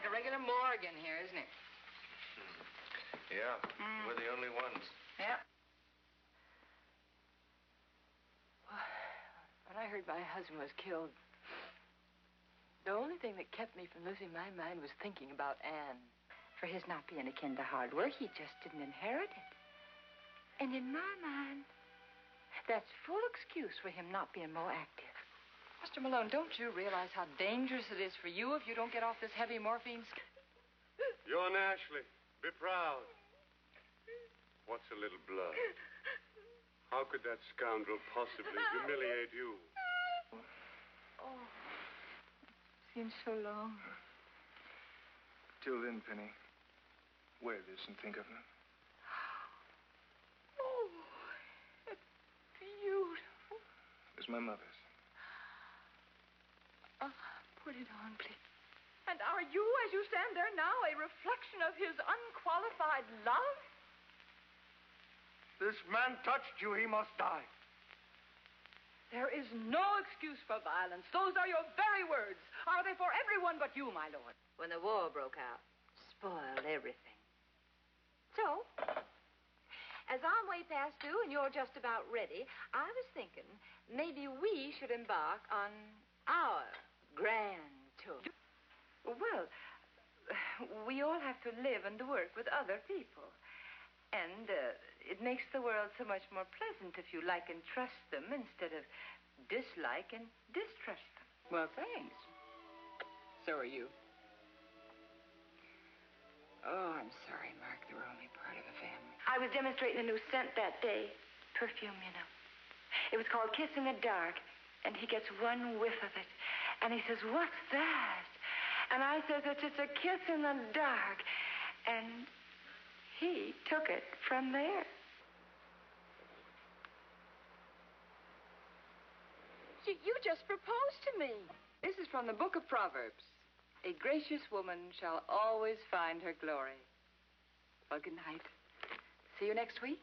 regular morgue in here, isn't it? Yeah, Mm. we're the only ones. Yeah. When I heard my husband was killed, the only thing that kept me from losing my mind was thinking about Anne. For his not being akin to hard work, he just didn't inherit it. And in my mind, that's full excuse for him not being more active. Mr. Malone, don't you realize how dangerous it is for you if you don't get off this heavy morphine? You're an Ashley. Be proud. What's a little blood? How could that scoundrel possibly humiliate you? Oh, it seems so long. Till then, Penny, wear this and think of him. Oh, it's beautiful. It's my mother's. Oh, put it on, please. And are you, as you stand there now, a reflection of his unqualified love? This man touched you, he must die. There is no excuse for violence. Those are your very words. Are they for everyone but you, my lord? When the war broke out, spoiled everything. So, as I'm way past due and you're just about ready, I was thinking maybe we should embark on our grand tour. Well, we all have to live and work with other people. And uh, it makes the world so much more pleasant if you like and trust them instead of dislike and distrust them. Well, thanks. So are you. Oh, I'm sorry, Mark. They were only part of the family. I was demonstrating a new scent that day. Perfume, you know. It was called Kiss in the Dark. And he gets one whiff of it. And he says, What's that? And I says, It's just a kiss in the dark. And he took it from there. You, you just proposed to me. This is from the book of Proverbs. A gracious woman shall always find her glory. Well, good night. See you next week.